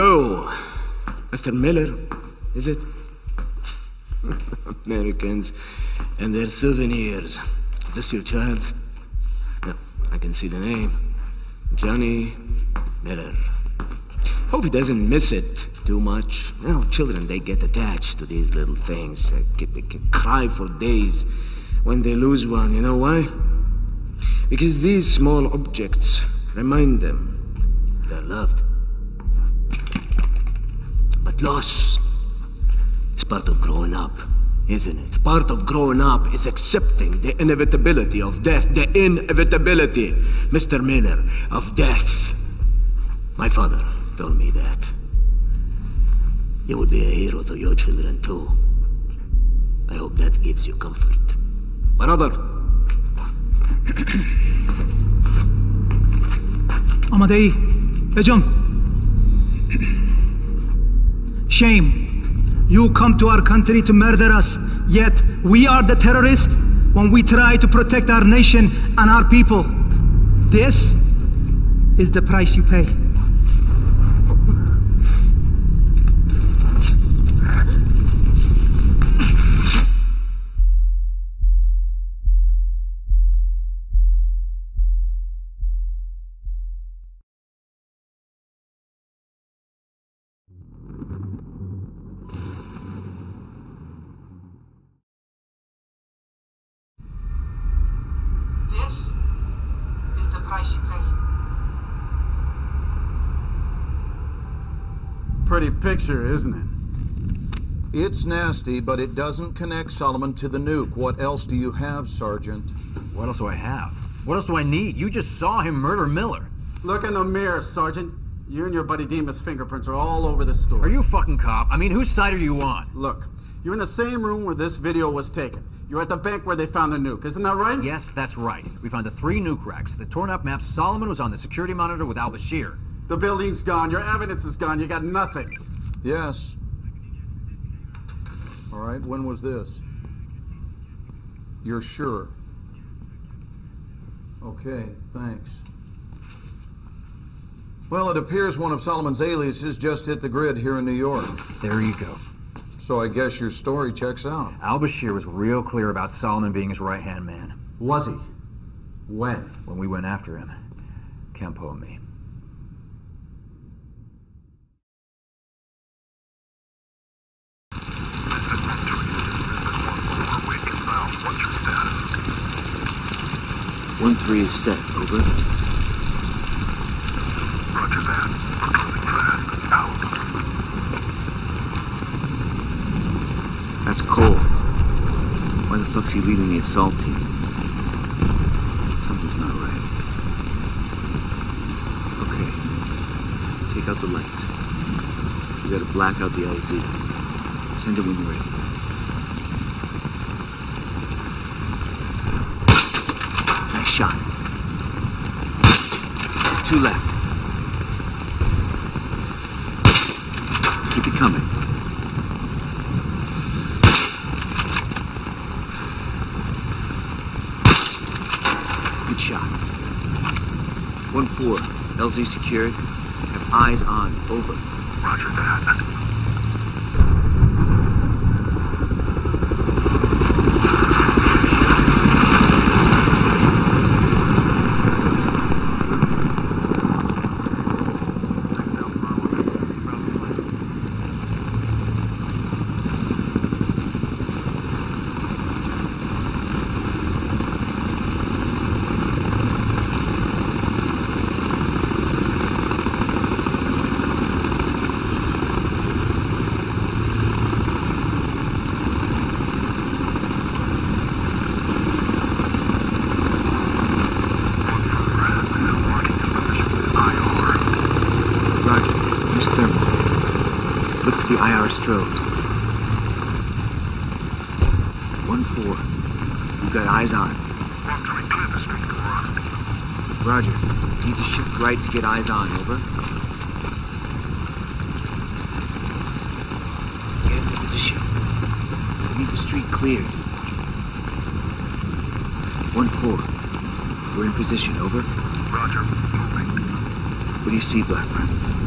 Hello, Mr. Miller, is it? Americans and their souvenirs. Is this your child? No, I can see the name. Johnny Miller. Hope he doesn't miss it too much. You know, children, they get attached to these little things. They can, they can cry for days when they lose one. You know why? Because these small objects remind them they're loved. Loss is part of growing up, isn't it? Part of growing up is accepting the inevitability of death, the inevitability, Mr. Miller, of death. My father told me that. You would be a hero to your children, too. I hope that gives you comfort. Brother. Amadei, Ejam. Shame. You come to our country to murder us, yet we are the terrorists when we try to protect our nation and our people. This is the price you pay. Pretty picture, isn't it? It's nasty, but it doesn't connect Solomon to the nuke. What else do you have, Sergeant? What else do I have? What else do I need? You just saw him murder Miller. Look in the mirror, Sergeant. You and your buddy Demas' fingerprints are all over this story. Are you a fucking cop? I mean, whose side are you on? Look, you're in the same room where this video was taken. You're at the bank where they found the nuke. Isn't that right? Yes, that's right. We found the three nuke racks. The torn up map Solomon was on the security monitor with Al Bashir. The building's gone. Your evidence is gone. You got nothing. Yes. All right, when was this? You're sure? Okay, thanks. Well, it appears one of Solomon's aliases just hit the grid here in New York. There you go. So I guess your story checks out. Al Bashir was real clear about Solomon being his right hand man. Was he? When? When we went after him, Campo and me. One three is set. Over. Roger that. We're fast. Out. That's Cole. Why the fuck's he leading the assault team? Something's not right. Okay. Take out the lights. We gotta black out the LZ. Send it when you're ready. Nice shot. Two left. Keep it coming. Good shot. One four. LZ secured. Have eyes on. Over. Roger that. Roger. Use thermal. Look for the IR strobes. One four. You've got eyes on. Three, clear the street. Crossed. Roger. Need to shift right to get eyes on. Over. Get into position. Need the street cleared. One four. We're in position. Over. Roger. Moving. What do you see, Blackburn?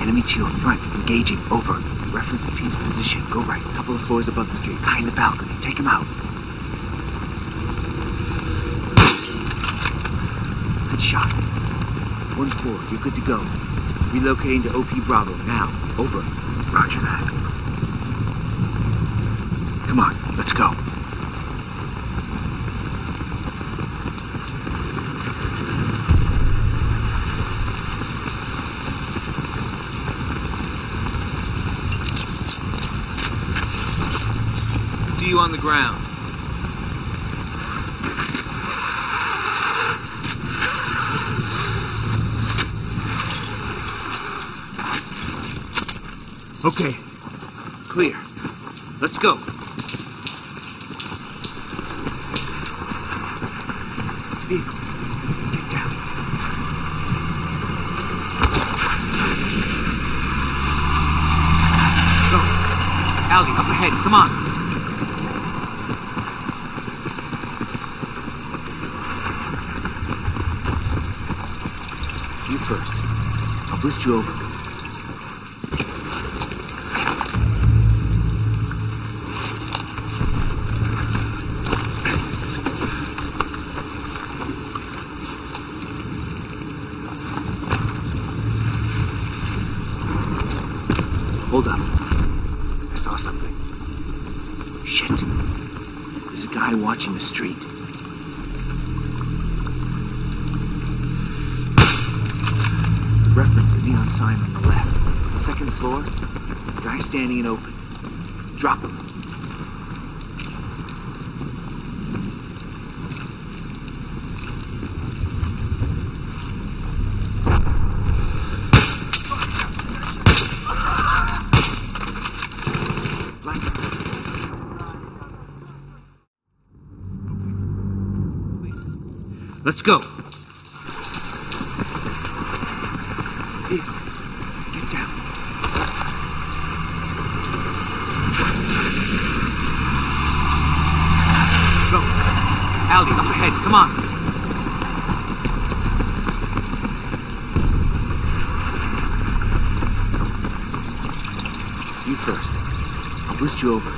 Enemy to your front, engaging, over. Reference the team's position. Go right, couple of floors above the street. In the balcony. Take him out. Good shot. 1-4, you're good to go. Relocating to OP Bravo, now. Over. Roger that. Come on, let's go. See you on the ground. Okay. Clear. Let's go. Vehicle. Get down. Go. Alley, up ahead. Come on. You first. I'll boost you over. Hold up. I saw something. Shit. There's a guy watching the street. Sign on the left. Second floor. Guy standing and open. Drop him. Let's go. Vehicle. Get down. Go. Ahead. Come on. You first. I'll boost you over.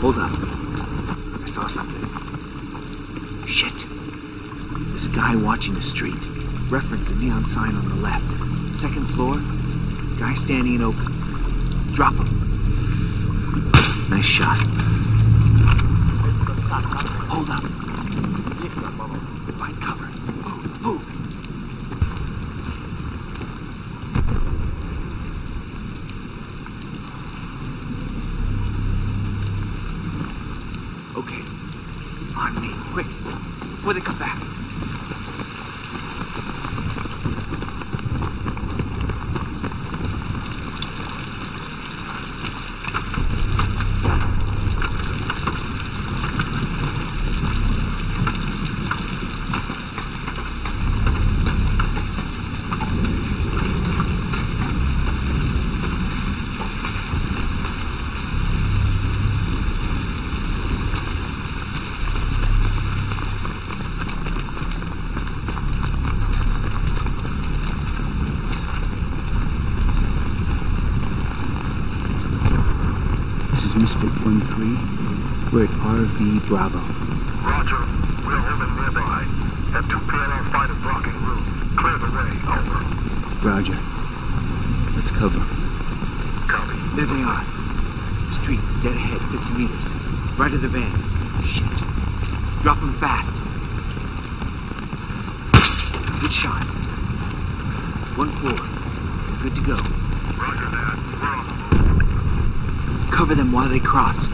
Hold up. I saw something. Shit. There's a guy watching the street. Reference the neon sign on the left. Second floor. Guy standing and open. Drop him. Nice shot. Hold up. Find cover. Move, move. Okay. On me. Quick. Before they come back. This is Misfit 1-3. We're at RV Bravo. Roger. We're holding nearby. Have two PLR fighters blocking route. Clear the way. Over. Roger. Let's cover. Copy. There they are. Street, dead ahead, 50 meters. Right of the van. Shit. Drop them fast. Good shot. One four. Good to go. Roger that. We're on. Cover them while they cross.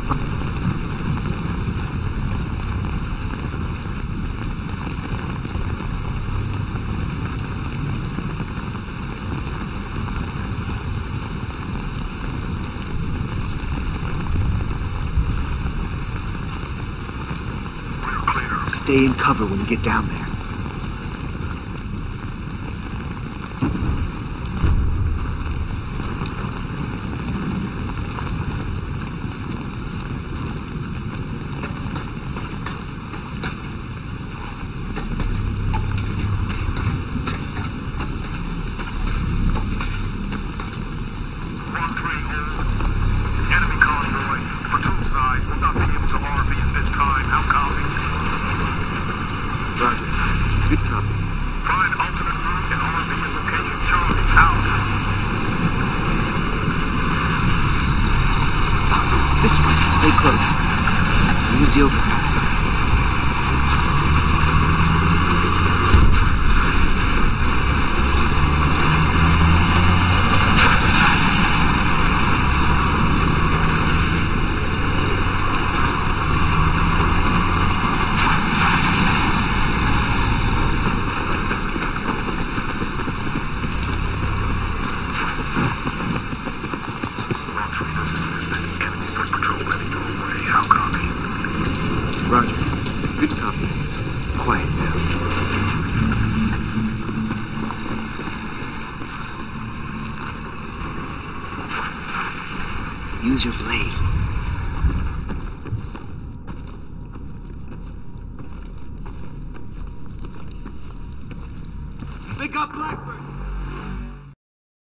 Stay in cover when we get down there. Good copy. Find alternate route in order to location Charlie. Out. This way. Stay close. Use the overpass. Watch me. This is Lisbon. Enemy foot patrol heading your way. How copy? Roger. Good copy. Quiet now. Use